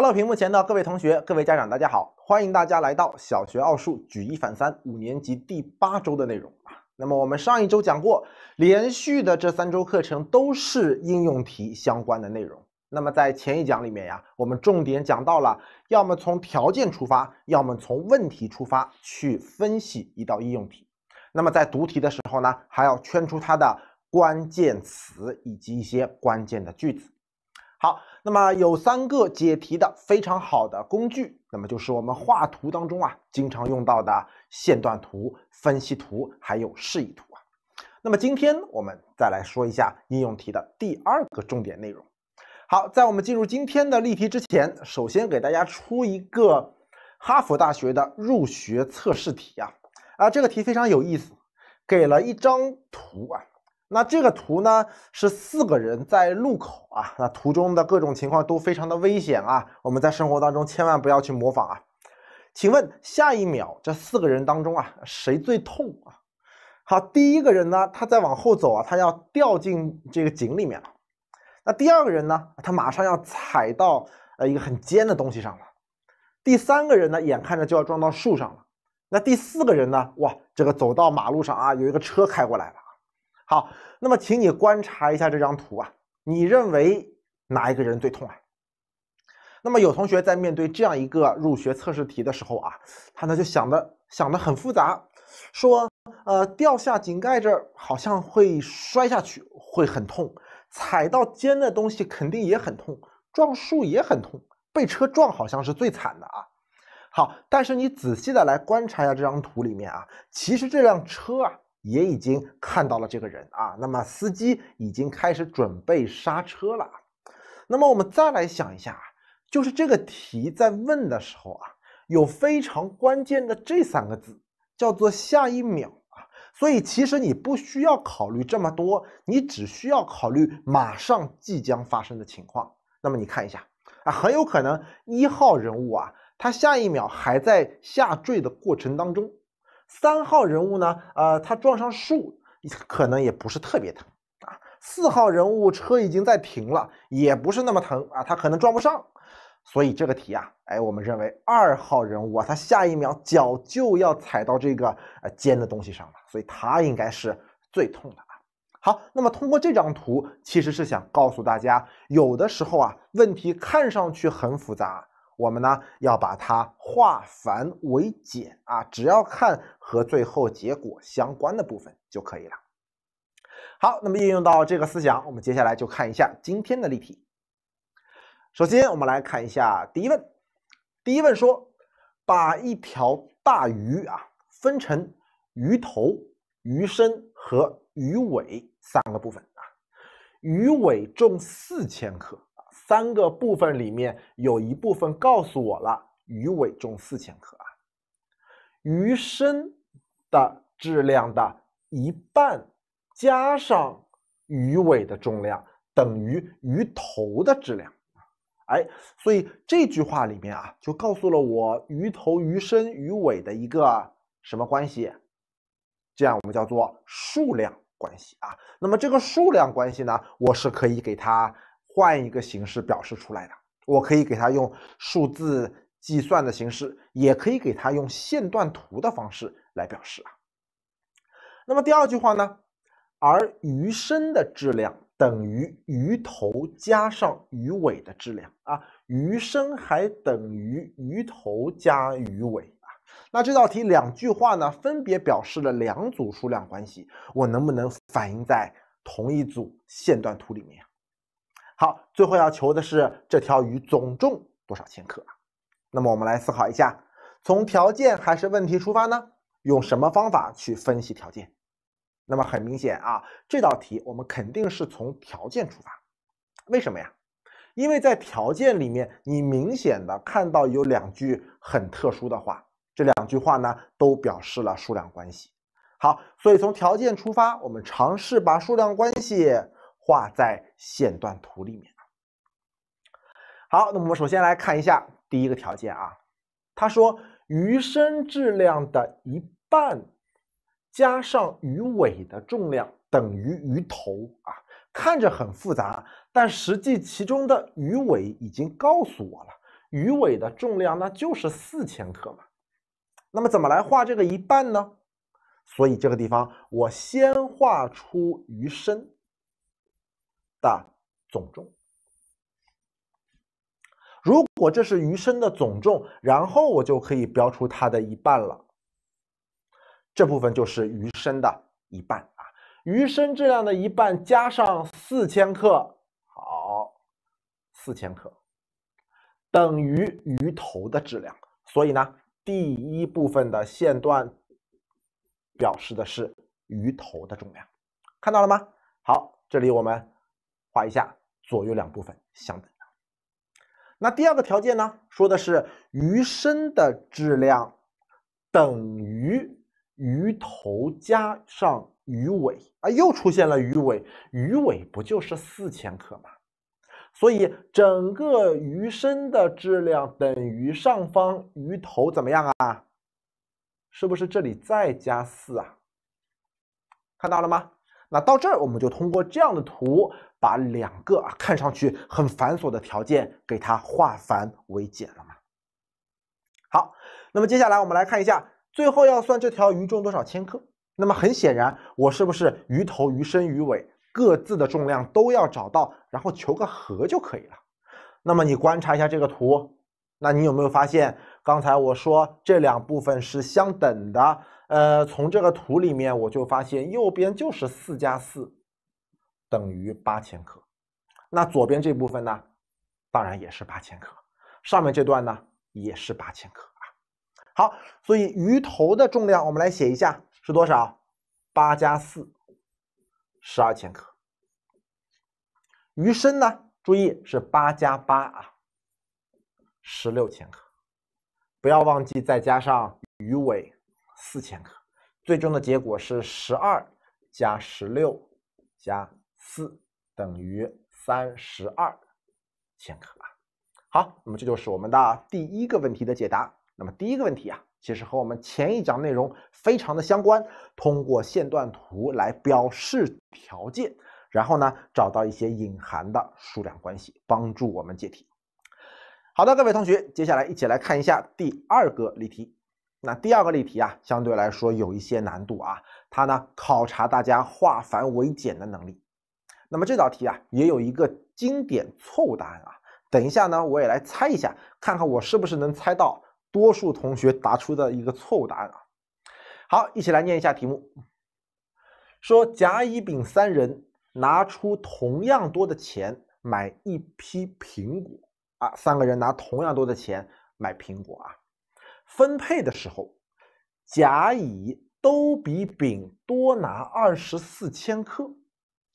Hello，屏幕前的各位同学、各位家长，大家好！欢迎大家来到小学奥数举一反三五年级第八周的内容啊。那么我们上一周讲过，连续的这三周课程都是应用题相关的内容。那么在前一讲里面呀，我们重点讲到了，要么从条件出发，要么从问题出发去分析一道应用题。那么在读题的时候呢，还要圈出它的关键词以及一些关键的句子。好，那么有三个解题的非常好的工具，那么就是我们画图当中啊经常用到的线段图、分析图，还有示意图啊。那么今天我们再来说一下应用题的第二个重点内容。好，在我们进入今天的例题之前，首先给大家出一个哈佛大学的入学测试题啊啊，这个题非常有意思，给了一张图啊。那这个图呢是四个人在路口啊，那图中的各种情况都非常的危险啊，我们在生活当中千万不要去模仿啊。请问下一秒这四个人当中啊，谁最痛啊？好，第一个人呢，他在往后走啊，他要掉进这个井里面了。那第二个人呢，他马上要踩到呃一个很尖的东西上了。第三个人呢，眼看着就要撞到树上了。那第四个人呢，哇，这个走到马路上啊，有一个车开过来了。好，那么请你观察一下这张图啊，你认为哪一个人最痛啊？那么有同学在面对这样一个入学测试题的时候啊，他呢就想的想的很复杂，说呃掉下井盖这儿好像会摔下去会很痛，踩到尖的东西肯定也很痛，撞树也很痛，被车撞好像是最惨的啊。好，但是你仔细的来观察一下这张图里面啊，其实这辆车啊。也已经看到了这个人啊，那么司机已经开始准备刹车了。那么我们再来想一下，就是这个题在问的时候啊，有非常关键的这三个字，叫做下一秒啊。所以其实你不需要考虑这么多，你只需要考虑马上即将发生的情况。那么你看一下啊，很有可能一号人物啊，他下一秒还在下坠的过程当中。三号人物呢？呃，他撞上树，可能也不是特别疼啊。四号人物车已经在停了，也不是那么疼啊，他可能撞不上。所以这个题啊，哎，我们认为二号人物啊，他下一秒脚就要踩到这个呃尖的东西上了，所以他应该是最痛的啊。好，那么通过这张图，其实是想告诉大家，有的时候啊，问题看上去很复杂。我们呢要把它化繁为简啊，只要看和最后结果相关的部分就可以了。好，那么应用到这个思想，我们接下来就看一下今天的例题。首先，我们来看一下第一问。第一问说，把一条大鱼啊分成鱼头、鱼身和鱼尾三个部分啊，鱼尾重四千克。三个部分里面有一部分告诉我了，鱼尾重四千克啊，鱼身的质量的一半加上鱼尾的重量等于鱼头的质量，哎，所以这句话里面啊，就告诉了我鱼头、鱼身、鱼尾的一个什么关系？这样我们叫做数量关系啊。那么这个数量关系呢，我是可以给它。换一个形式表示出来的，我可以给它用数字计算的形式，也可以给它用线段图的方式来表示啊。那么第二句话呢？而鱼身的质量等于鱼头加上鱼尾的质量啊，鱼身还等于鱼头加鱼尾啊。那这道题两句话呢，分别表示了两组数量关系，我能不能反映在同一组线段图里面？好，最后要求的是这条鱼总重多少千克？那么我们来思考一下，从条件还是问题出发呢？用什么方法去分析条件？那么很明显啊，这道题我们肯定是从条件出发。为什么呀？因为在条件里面，你明显的看到有两句很特殊的话，这两句话呢都表示了数量关系。好，所以从条件出发，我们尝试把数量关系。画在线段图里面。好，那我们首先来看一下第一个条件啊，他说鱼身质量的一半加上鱼尾的重量等于鱼头啊，看着很复杂，但实际其中的鱼尾已经告诉我了，鱼尾的重量那就是四千克嘛。那么怎么来画这个一半呢？所以这个地方我先画出鱼身的总重。如果这是鱼身的总重，然后我就可以标出它的一半了。这部分就是鱼身的一半啊，鱼身质量的一半加上四千克，好，四千克等于鱼头的质量。所以呢，第一部分的线段表示的是鱼头的重量，看到了吗？好，这里我们画一下，左右两部分相等。那第二个条件呢，说的是鱼身的质量等于鱼头加上鱼尾啊，又出现了鱼尾，鱼尾不就是四千克吗？所以整个鱼身的质量等于上方鱼头怎么样啊？是不是这里再加四啊？看到了吗？那到这儿我们就通过这样的图。把两个啊看上去很繁琐的条件给它化繁为简了嘛？好，那么接下来我们来看一下，最后要算这条鱼重多少千克。那么很显然，我是不是鱼头、鱼身、鱼尾各自的重量都要找到，然后求个和就可以了？那么你观察一下这个图，那你有没有发现，刚才我说这两部分是相等的？呃，从这个图里面我就发现，右边就是四加四。等于八千克，那左边这部分呢，当然也是八千克，上面这段呢也是八千克啊。好，所以鱼头的重量我们来写一下是多少？八加四，十二千克。鱼身呢，注意是八加八啊，十六千克。不要忘记再加上鱼尾四千克，最终的结果是十二加十六加。四等于三十二千克啊。好，那么这就是我们的第一个问题的解答。那么第一个问题啊，其实和我们前一讲内容非常的相关，通过线段图来表示条件，然后呢找到一些隐含的数量关系，帮助我们解题。好的，各位同学，接下来一起来看一下第二个例题。那第二个例题啊，相对来说有一些难度啊，它呢考察大家化繁为简的能力。那么这道题啊，也有一个经典错误答案啊。等一下呢，我也来猜一下，看看我是不是能猜到多数同学答出的一个错误答案啊。好，一起来念一下题目：说甲、乙、丙三人拿出同样多的钱买一批苹果啊，三个人拿同样多的钱买苹果啊，分配的时候，甲、乙都比丙多拿二十四千克。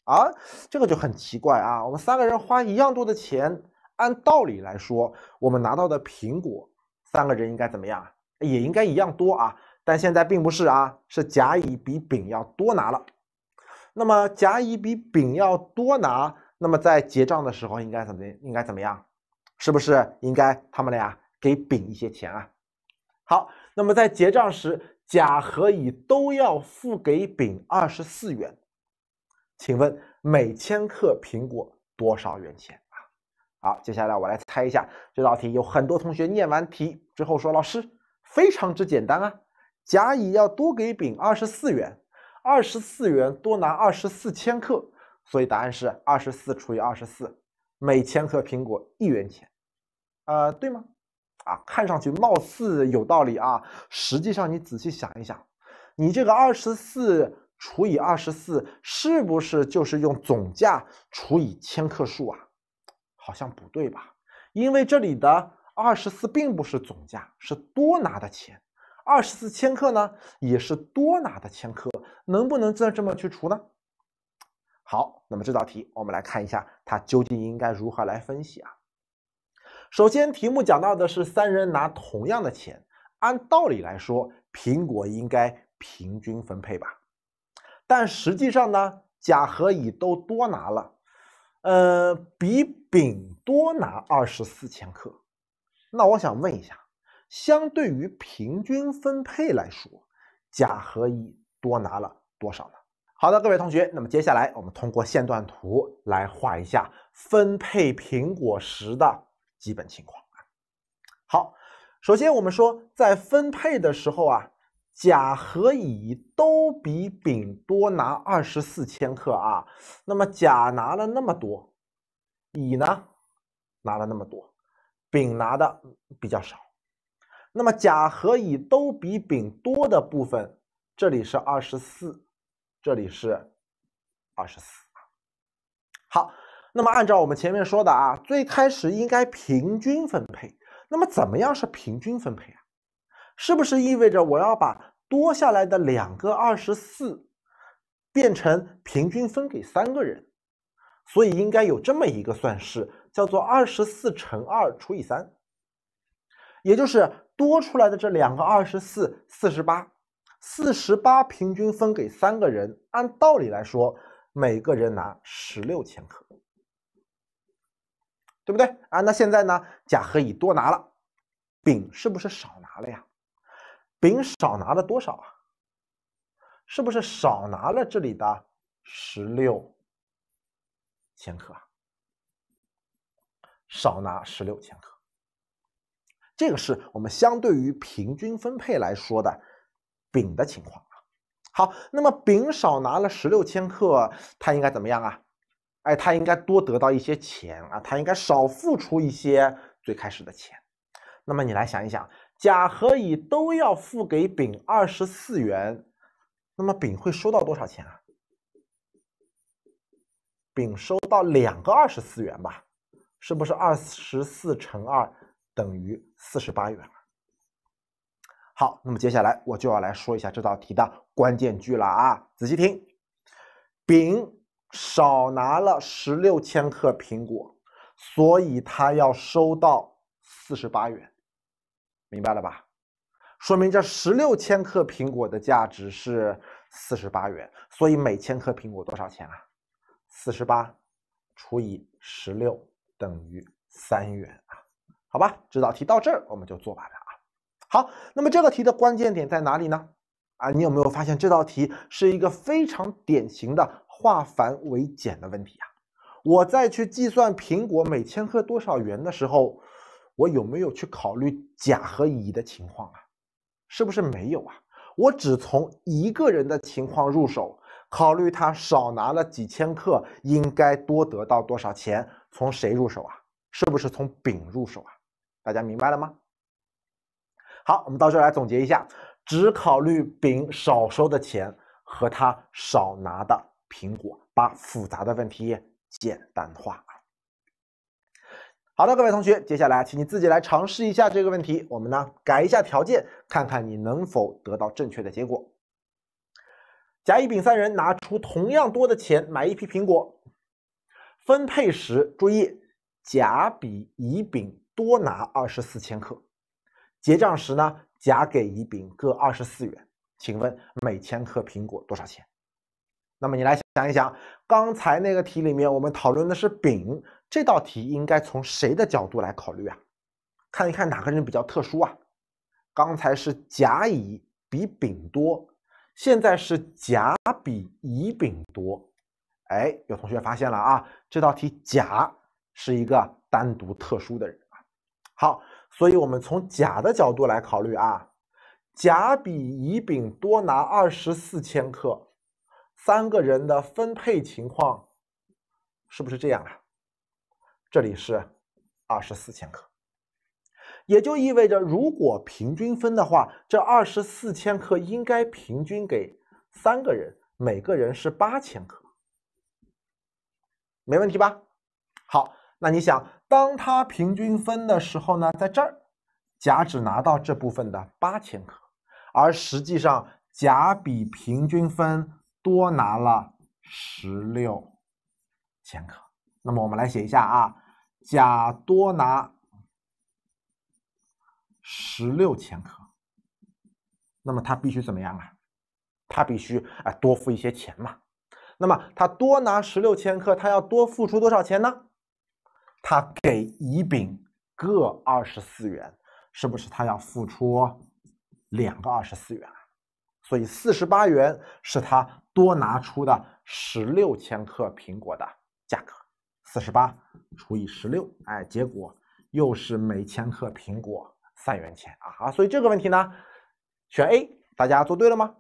啊，这个就很奇怪啊！我们三个人花一样多的钱，按道理来说，我们拿到的苹果，三个人应该怎么样？也应该一样多啊。但现在并不是啊，是甲乙比丙要多拿了。那么甲乙比丙要多拿，那么在结账的时候应该怎么应该怎么样？是不是应该他们俩给丙一些钱啊？好，那么在结账时，甲和乙都要付给丙二十四元。请问每千克苹果多少元钱啊？好，接下来我来猜一下这道题。有很多同学念完题之后说：“老师，非常之简单啊！甲乙要多给丙二十四元，二十四元多拿二十四千克，所以答案是二十四除以二十四，每千克苹果一元钱。呃，对吗？啊，看上去貌似有道理啊，实际上你仔细想一想，你这个二十四。除以二十四是不是就是用总价除以千克数啊？好像不对吧？因为这里的二十四并不是总价，是多拿的钱。二十四千克呢，也是多拿的千克，能不能这这么去除呢？好，那么这道题我们来看一下，它究竟应该如何来分析啊？首先，题目讲到的是三人拿同样的钱，按道理来说，苹果应该平均分配吧？但实际上呢，甲和乙都多拿了，呃，比丙多拿二十四千克。那我想问一下，相对于平均分配来说，甲和乙多拿了多少呢？好的，各位同学，那么接下来我们通过线段图来画一下分配苹果时的基本情况啊。首先我们说在分配的时候啊，甲和乙都比丙多拿二十四千克啊。那么甲拿了那么多，乙呢拿了那么多，丙拿的比较少。那么甲和乙都比丙多的部分，这里是二十四，这里是二十四。好，那么按照我们前面说的啊，最开始应该平均分配。那么怎么样是平均分配啊？是不是意味着我要把多下来的两个二十四变成平均分给三个人？所以应该有这么一个算式，叫做二十四乘二除以三，也就是多出来的这两个二十四，四十八，四十八平均分给三个人，按道理来说，每个人拿十六千克。对不对啊？那现在呢？甲和乙多拿了，丙是不是少拿了呀？丙少拿了多少啊？是不是少拿了这里的十六千克？少拿十六千克，这个是我们相对于平均分配来说的丙的情况啊。好，那么丙少拿了十六千克，他应该怎么样啊？哎，他应该多得到一些钱啊，他应该少付出一些最开始的钱。那么你来想一想，甲和乙都要付给丙二十四元，那么丙会收到多少钱啊？丙收到两个二十四元吧，是不是二十四乘二等于四十八元？好，那么接下来我就要来说一下这道题的关键句了啊，仔细听，丙。少拿了十六千克苹果，所以他要收到四十八元，明白了吧？说明这十六千克苹果的价值是四十八元，所以每千克苹果多少钱啊？四十八除以十六等于三元啊？好吧，这道题到这儿我们就做完了啊。好，那么这个题的关键点在哪里呢？啊，你有没有发现这道题是一个非常典型的？化繁为简的问题啊！我再去计算苹果每千克多少元的时候，我有没有去考虑甲和乙的情况啊？是不是没有啊？我只从一个人的情况入手，考虑他少拿了几千克，应该多得到多少钱？从谁入手啊？是不是从丙入手啊？大家明白了吗？好，我们到这来总结一下：只考虑丙少收的钱和他少拿的。苹果把复杂的问题简单化。好的，各位同学，接下来请你自己来尝试一下这个问题。我们呢改一下条件，看看你能否得到正确的结果。甲、乙、丙三人拿出同样多的钱买一批苹果，分配时注意，甲比乙、丙多拿二十四千克。结账时呢，甲给乙、丙各二十四元。请问每千克苹果多少钱？那么你来想一想，刚才那个题里面我们讨论的是丙，这道题应该从谁的角度来考虑啊？看一看哪个人比较特殊啊？刚才是甲乙比丙多，现在是甲比乙丙多。哎，有同学发现了啊？这道题甲是一个单独特殊的人啊。好，所以我们从甲的角度来考虑啊，甲比乙丙多拿二十四千克。三个人的分配情况是不是这样啊？这里是二十四千克，也就意味着，如果平均分的话，这二十四千克应该平均给三个人，每个人是八千克，没问题吧？好，那你想，当他平均分的时候呢，在这儿，甲只拿到这部分的八千克，而实际上甲比平均分。多拿了十六千克，那么我们来写一下啊，甲多拿十六千克，那么他必须怎么样啊？他必须啊多付一些钱嘛。那么他多拿十六千克，他要多付出多少钱呢？他给乙丙各二十四元，是不是他要付出两个二十四元啊？所以四十八元是他。多拿出的十六千克苹果的价格，四十八除以十六，哎，结果又是每千克苹果三元钱啊啊！所以这个问题呢，选 A，大家做对了吗？